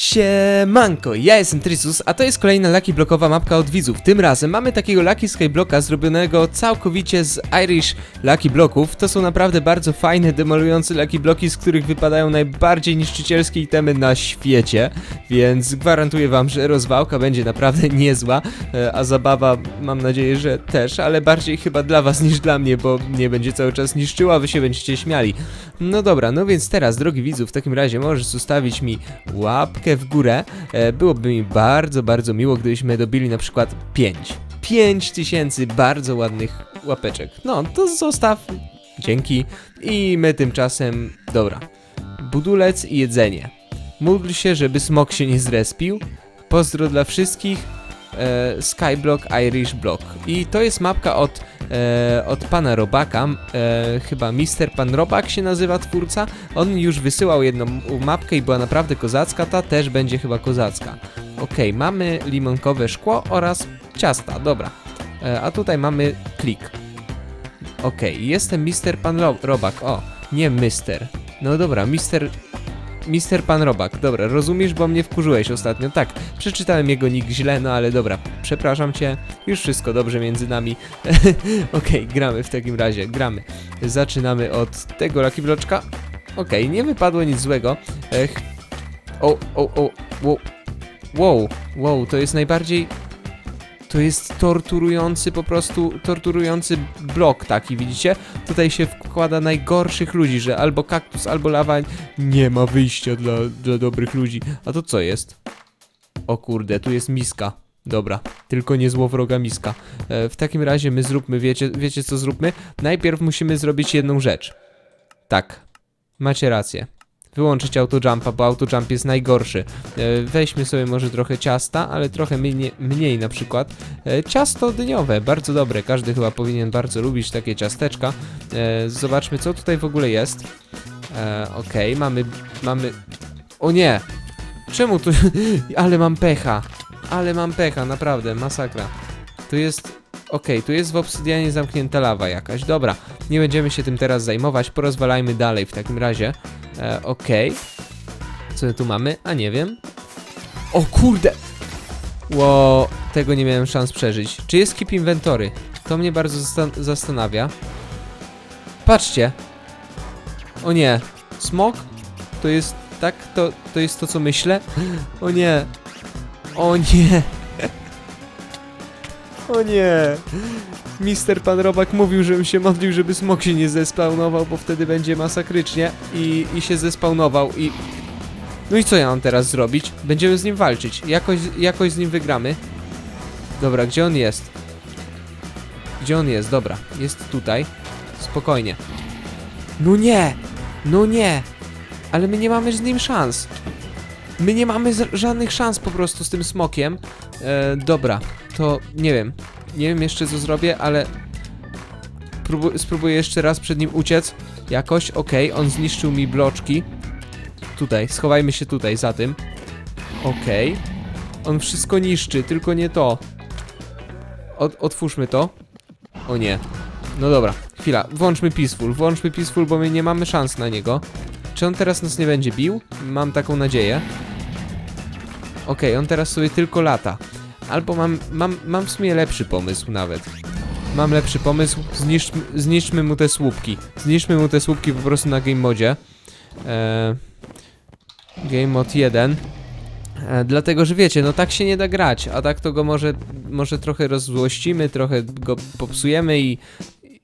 Siemanko, ja jestem Trisus, a to jest kolejna Lucky Blockowa mapka od widzów. Tym razem mamy takiego Lucky Skyblocka zrobionego całkowicie z Irish Lucky Blocków. To są naprawdę bardzo fajne, demolujące Lucky Bloki, z których wypadają najbardziej niszczycielskie itemy na świecie. Więc gwarantuję wam, że rozwałka będzie naprawdę niezła, e, a zabawa mam nadzieję, że też, ale bardziej chyba dla was niż dla mnie, bo mnie będzie cały czas niszczyła, wy się będziecie śmiali. No dobra, no więc teraz, drogi widzu, w takim razie możesz zostawić mi łapkę w górę. E, byłoby mi bardzo, bardzo miło, gdybyśmy dobili na przykład 5. 5 tysięcy bardzo ładnych łapeczek. No, to zostaw. Dzięki. I my tymczasem, dobra. Budulec i jedzenie. Módl się, żeby smok się nie zrespił. Pozdro dla wszystkich. E, Skyblock Irish Block. I to jest mapka od, e, od pana Robaka. E, chyba Mister Pan Robak się nazywa twórca. On już wysyłał jedną mapkę i była naprawdę kozacka. Ta też będzie chyba kozacka. Ok, mamy limonkowe szkło oraz ciasta. Dobra. E, a tutaj mamy klik. Ok, jestem Mister Pan Ro Robak. O, nie Mister. No dobra, Mister Mister Pan Robak, dobra, rozumiesz, bo mnie wkurzyłeś ostatnio. Tak, przeczytałem jego nick źle, no ale dobra, przepraszam cię, już wszystko dobrze między nami. Okej, gramy w takim razie, gramy. Zaczynamy od tego Lucky Bloczka. Okej, nie wypadło nic złego. Ech. O, o, o, wow. Wow, wow, to jest najbardziej to jest torturujący, po prostu torturujący blok taki, widzicie? Tutaj się wkłada najgorszych ludzi, że albo kaktus, albo lawa nie ma wyjścia dla, dla dobrych ludzi. A to co jest? O kurde, tu jest miska. Dobra, tylko nie złowroga miska. E, w takim razie my zróbmy, wiecie, wiecie co zróbmy? Najpierw musimy zrobić jedną rzecz. Tak, macie rację wyłączyć autojumpa, bo autojump jest najgorszy. E, weźmy sobie może trochę ciasta, ale trochę mniej, mniej na przykład. E, ciasto dyniowe, bardzo dobre, każdy chyba powinien bardzo lubić takie ciasteczka. E, zobaczmy co tutaj w ogóle jest. Okay, mamy, mamy... O nie! Czemu tu... ale mam pecha! Ale mam pecha, naprawdę, masakra. Tu jest Okej, okay, tu jest w obsydianie zamknięta lawa jakaś. Dobra, nie będziemy się tym teraz zajmować, porozwalajmy dalej w takim razie. E, Okej. Okay. Co tu mamy? A nie wiem. O kurde! Ło, tego nie miałem szans przeżyć. Czy jest keep inventory? To mnie bardzo zastan zastanawia. Patrzcie! O nie! Smok? To jest... Tak? To, to jest to, co myślę? O nie! O nie! O nie! Mister Pan Robak mówił, żebym się modlił, żeby smok się nie zespawnował, bo wtedy będzie masakrycznie i, i się zespawnował i... No i co ja mam teraz zrobić? Będziemy z nim walczyć. Jakoś, jakoś z nim wygramy. Dobra, gdzie on jest? Gdzie on jest? Dobra, jest tutaj. Spokojnie. No nie! No nie! Ale my nie mamy z nim szans. My nie mamy żadnych szans po prostu z tym smokiem. E, dobra, to nie wiem. Nie wiem jeszcze co zrobię, ale spróbuję jeszcze raz przed nim uciec. Jakoś, okej, okay. on zniszczył mi bloczki. Tutaj, schowajmy się tutaj za tym. Okej. Okay. On wszystko niszczy, tylko nie to. Ot otwórzmy to. O nie. No dobra, chwila, włączmy Peaceful, włączmy Peaceful, bo my nie mamy szans na niego. Czy on teraz nas nie będzie bił? Mam taką nadzieję. Okej, okay, on teraz sobie tylko lata. Albo mam, mam, mam w sumie lepszy pomysł nawet. Mam lepszy pomysł, zniszczmy, zniszczmy mu te słupki. Zniszczmy mu te słupki po prostu na game modzie. Eee, game mod 1. E, dlatego, że wiecie, no tak się nie da grać, a tak to go może, może trochę rozzłościmy, trochę go popsujemy i,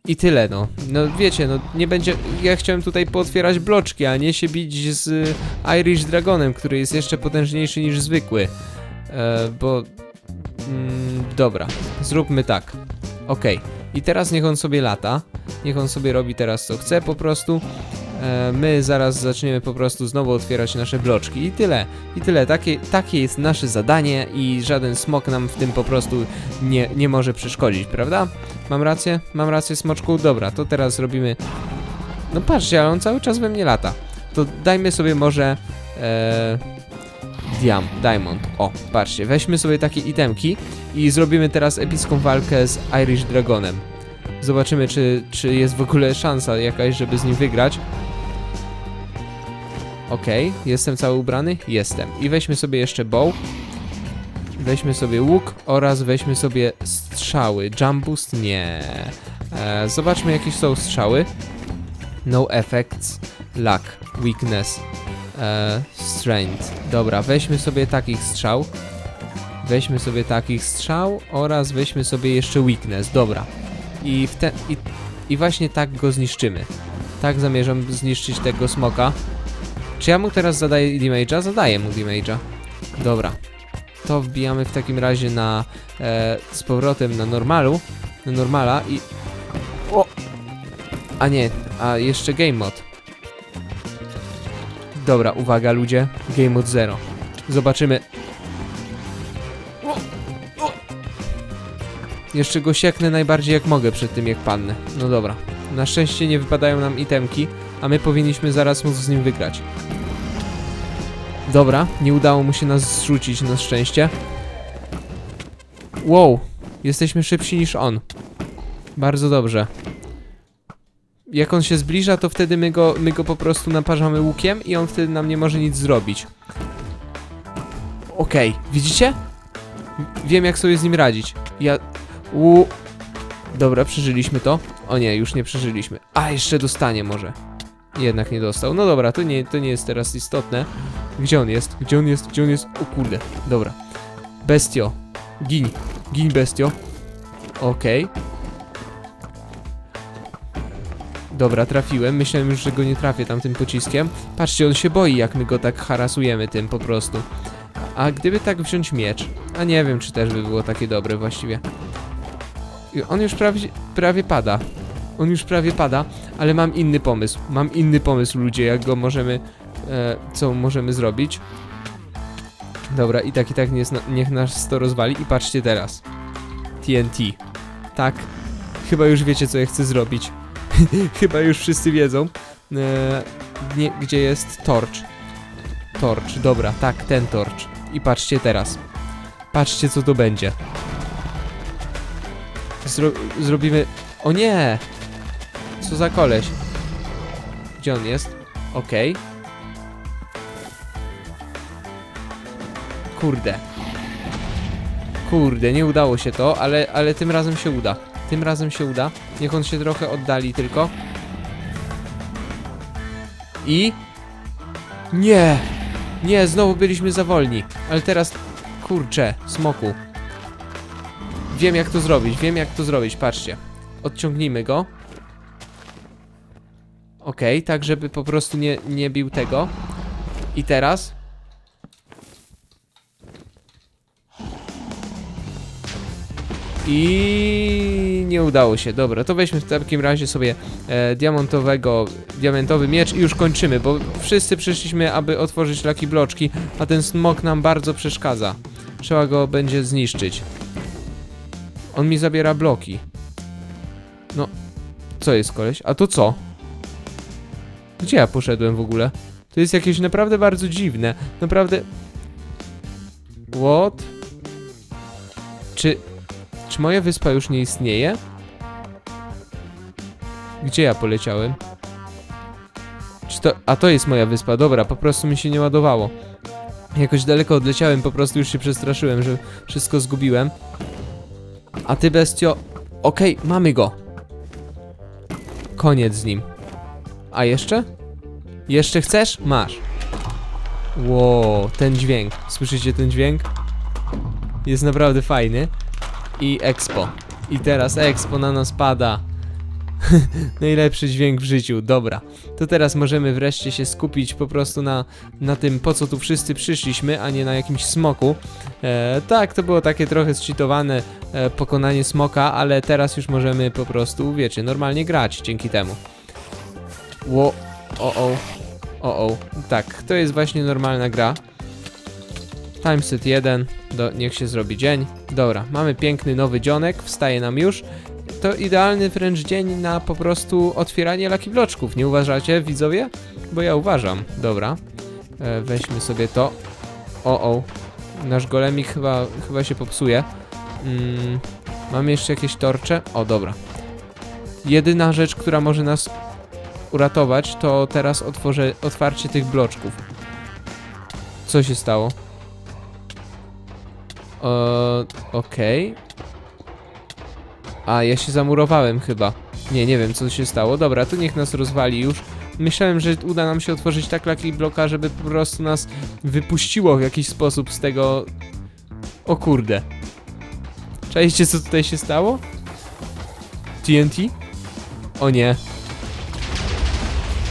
i tyle, no. No wiecie, no nie będzie... Ja chciałem tutaj pootwierać bloczki, a nie się bić z Irish Dragonem, który jest jeszcze potężniejszy niż zwykły. E, bo Mm, dobra, zróbmy tak. Ok, i teraz niech on sobie lata. Niech on sobie robi teraz co chce po prostu. E, my zaraz zaczniemy po prostu znowu otwierać nasze bloczki i tyle. I tyle, takie, takie jest nasze zadanie i żaden smok nam w tym po prostu nie, nie może przeszkodzić, prawda? Mam rację? Mam rację smoczku? Dobra, to teraz zrobimy... No patrzcie, ale on cały czas we mnie lata. To dajmy sobie może... E, Diam, Diamond. O, patrzcie, weźmy sobie takie itemki i zrobimy teraz epicką walkę z Irish Dragonem. Zobaczymy, czy, czy jest w ogóle szansa jakaś, żeby z nim wygrać. Okej, Okej, jestem cały ubrany? Jestem. I weźmy sobie jeszcze bow. Weźmy sobie łuk oraz weźmy sobie strzały. Jump boost? Nie. E, zobaczmy jakieś są strzały. No effects, luck, weakness, e, strength. Dobra, weźmy sobie takich strzał. Weźmy sobie takich strzał oraz weźmy sobie jeszcze weakness. Dobra. I, te, i, I właśnie tak go zniszczymy. Tak zamierzam zniszczyć tego smoka. Czy ja mu teraz zadaję damage'a? Zadaję mu damage'a. Dobra. To wbijamy w takim razie na e, z powrotem na normalu. Na normala i. O! A nie, a jeszcze game mod. Dobra, uwaga ludzie. Game mod 0. Zobaczymy. Jeszcze go sieknę najbardziej jak mogę przed tym jak padnę. No dobra. Na szczęście nie wypadają nam itemki, a my powinniśmy zaraz móc z nim wygrać. Dobra, nie udało mu się nas zrzucić na szczęście. Wow, jesteśmy szybsi niż on. Bardzo dobrze. Jak on się zbliża, to wtedy my go, my go po prostu naparzamy łukiem i on wtedy nam nie może nic zrobić. Okej, widzicie? Wiem jak sobie z nim radzić. Ja... U... Dobra, przeżyliśmy to. O nie, już nie przeżyliśmy. A, jeszcze dostanie może. Jednak nie dostał. No dobra, to nie, to nie jest teraz istotne. Gdzie on jest? Gdzie on jest? Gdzie on jest? O kurde. Dobra. Bestio. Gin. Gin bestio. Okej. Dobra, trafiłem. Myślałem już, że go nie trafię tamtym pociskiem. Patrzcie, on się boi, jak my go tak harasujemy tym po prostu. A gdyby tak wziąć miecz? A nie wiem, czy też by było takie dobre właściwie. On już prawie, prawie pada. On już prawie pada, ale mam inny pomysł. Mam inny pomysł, ludzie, jak go możemy... E, co możemy zrobić. Dobra, i tak, i tak niech nas to rozwali. I patrzcie teraz. TNT. Tak. Chyba już wiecie, co ja chcę zrobić. Chyba już wszyscy wiedzą. E, nie, gdzie jest torch. Torch, dobra, tak, ten torch. I patrzcie teraz. Patrzcie, co to będzie. Zro zrobimy... O nie! Co za koleś? Gdzie on jest? Okej. Okay. Kurde. Kurde, nie udało się to, ale, ale tym razem się uda. Tym razem się uda. Niech on się trochę oddali tylko. I... Nie! Nie, znowu byliśmy za wolni. Ale teraz... Kurczę, smoku. Wiem jak to zrobić, wiem jak to zrobić, patrzcie. Odciągnijmy go. Okej, okay, tak żeby po prostu nie, nie bił tego. I teraz... I nie udało się. Dobra, to weźmy w takim razie sobie e, diamentowego, diamentowy miecz i już kończymy, bo wszyscy przyszliśmy, aby otworzyć laki bloczki, a ten smok nam bardzo przeszkadza. Trzeba go będzie zniszczyć. On mi zabiera bloki. No, co jest koleś? A to co? Gdzie ja poszedłem w ogóle? To jest jakieś naprawdę bardzo dziwne. Naprawdę... What? Czy... Czy moja wyspa już nie istnieje? Gdzie ja poleciałem? Czy to... A to jest moja wyspa, dobra, po prostu mi się nie ładowało. Jakoś daleko odleciałem, po prostu już się przestraszyłem, że wszystko zgubiłem. A ty bestio... Okej, okay, mamy go. Koniec z nim. A jeszcze? Jeszcze chcesz? Masz. Wow, ten dźwięk. Słyszycie ten dźwięk? Jest naprawdę fajny. I Expo. I teraz Expo na nas pada. Najlepszy dźwięk w życiu, dobra. To teraz możemy wreszcie się skupić po prostu na, na tym, po co tu wszyscy przyszliśmy, a nie na jakimś smoku. E, tak, to było takie trochę zcheatowane e, pokonanie smoka, ale teraz już możemy po prostu, wiecie, normalnie grać dzięki temu. Ło, o o, o o, tak, to jest właśnie normalna gra. Timeset 1, do, niech się zrobi dzień. Dobra, mamy piękny nowy dzionek, wstaje nam już to idealny wręcz dzień na po prostu otwieranie laki bloczków, nie uważacie widzowie? Bo ja uważam. Dobra, e, weźmy sobie to. O, o, nasz golemik chyba, chyba się popsuje. Mm, mamy jeszcze jakieś torcze? O, dobra. Jedyna rzecz, która może nas uratować, to teraz otworzę otwarcie tych bloczków. Co się stało? Okej. A, ja się zamurowałem chyba. Nie, nie wiem co się stało. Dobra, to niech nas rozwali już. Myślałem, że uda nam się otworzyć tak Lucky Bloka, żeby po prostu nas wypuściło w jakiś sposób z tego... O kurde. Czajcie co tutaj się stało? TNT? O nie.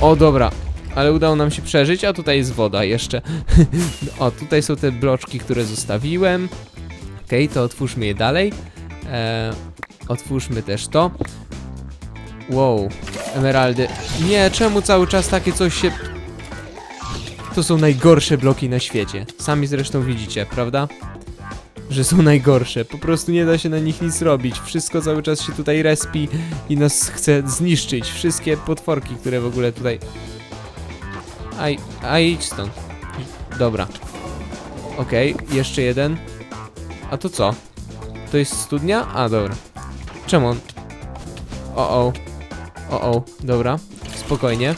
O dobra, ale udało nam się przeżyć, a tutaj jest woda jeszcze. o, tutaj są te bloczki, które zostawiłem. Okej, to otwórzmy je dalej. E, otwórzmy też to. Wow, emeraldy. Nie, czemu cały czas takie coś się... To są najgorsze bloki na świecie. Sami zresztą widzicie, prawda? Że są najgorsze. Po prostu nie da się na nich nic robić. Wszystko cały czas się tutaj respi i nas chce zniszczyć. Wszystkie potworki, które w ogóle tutaj... Aj, a idź stąd. Dobra. Okej, jeszcze jeden. A to co? To jest studnia? A, dobra. Czemu on... O, o. O, o, dobra. Spokojnie.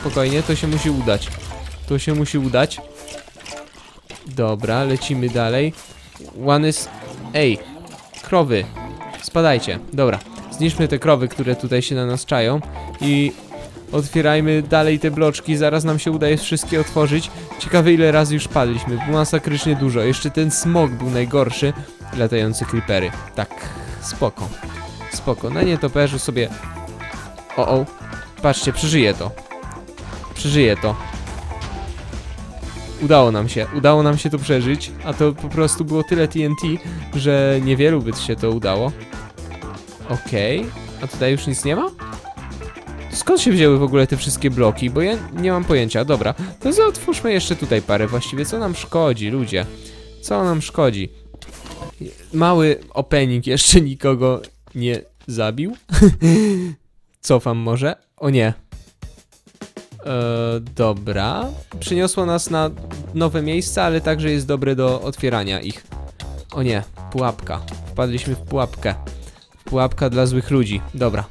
Spokojnie, to się musi udać. To się musi udać. Dobra, lecimy dalej. One is... Ej, krowy. Spadajcie. Dobra. Zniszczmy te krowy, które tutaj się na nas czają. I otwierajmy dalej te bloczki. Zaraz nam się udaje wszystkie otworzyć. Ciekawe ile razy już padliśmy. Było masakrycznie dużo. Jeszcze ten smog był najgorszy. Latające creepery. Tak, spoko. Spoko. Na nietoperzu sobie... O, o. Patrzcie, przeżyję to. Przeżyję to. Udało nam się, udało nam się to przeżyć, a to po prostu było tyle TNT, że niewielu by się to udało. Okej, a tutaj już nic nie ma? Skąd się wzięły w ogóle te wszystkie bloki? Bo ja nie mam pojęcia. Dobra, to otwórzmy jeszcze tutaj parę. Właściwie co nam szkodzi, ludzie? Co nam szkodzi? Mały opening jeszcze nikogo nie zabił. Cofam może. O nie. E, dobra. Przyniosło nas na nowe miejsca, ale także jest dobre do otwierania ich. O nie, pułapka. Wpadliśmy w pułapkę. Pułapka dla złych ludzi. Dobra.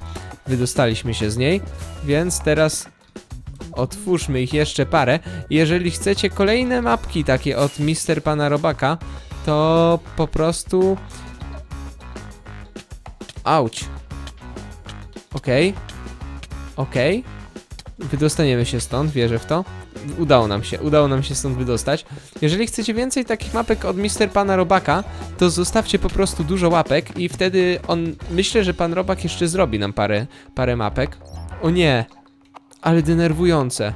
Wydostaliśmy się z niej, więc teraz otwórzmy ich jeszcze parę. Jeżeli chcecie kolejne mapki takie od Mister Pana Robaka, to po prostu... Auć. Okej. Okej. Wydostaniemy się stąd, wierzę w to. Udało nam się, udało nam się stąd wydostać. Jeżeli chcecie więcej takich mapek od Mister Pana Robaka, to zostawcie po prostu dużo łapek i wtedy on... Myślę, że Pan Robak jeszcze zrobi nam parę, parę mapek. O nie, ale denerwujące.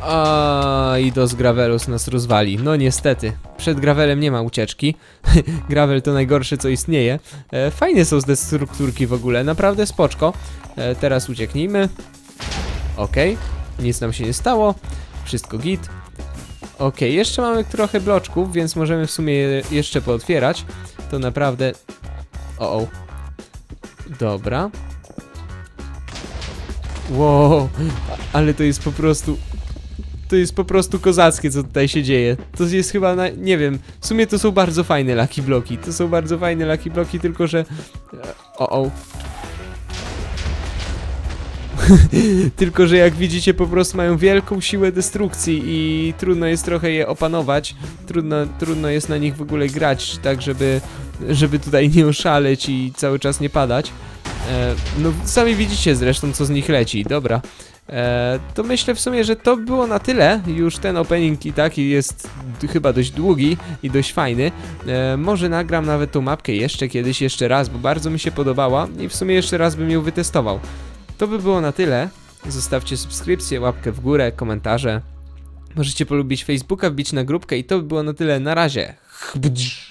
A i dos Gravelus nas rozwali. No niestety, przed Gravelem nie ma ucieczki. Gravel to najgorsze co istnieje. E, fajne są te strukturki w ogóle, naprawdę spoczko. E, teraz ucieknijmy. Okej, nic nam się nie stało. Wszystko git. Okej, jeszcze mamy trochę bloczków, więc możemy w sumie je jeszcze pootwierać. To naprawdę... O, o. Dobra. Wow, ale to jest po prostu to jest po prostu kozackie, co tutaj się dzieje. To jest chyba, na, nie wiem, w sumie to są bardzo fajne Lucky Bloki. To są bardzo fajne Lucky Bloki, tylko że... O, o. tylko, że jak widzicie, po prostu mają wielką siłę destrukcji i trudno jest trochę je opanować. Trudno, trudno jest na nich w ogóle grać, tak żeby, żeby tutaj nie oszaleć i cały czas nie padać. E, no, sami widzicie zresztą, co z nich leci. Dobra. E, to myślę w sumie, że to było na tyle. Już ten opening i tak jest chyba dość długi i dość fajny. E, może nagram nawet tą mapkę jeszcze kiedyś, jeszcze raz, bo bardzo mi się podobała i w sumie jeszcze raz bym ją wytestował. To by było na tyle. Zostawcie subskrypcję, łapkę w górę, komentarze. Możecie polubić Facebooka, wbić na grupkę i to by było na tyle. Na razie. Chbdż.